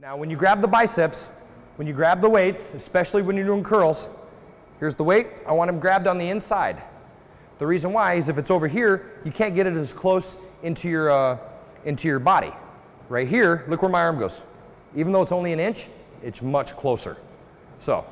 Now when you grab the biceps, when you grab the weights, especially when you're doing curls, here's the weight, I want them grabbed on the inside. The reason why is if it's over here, you can't get it as close into your, uh, into your body. Right here, look where my arm goes. Even though it's only an inch, it's much closer. So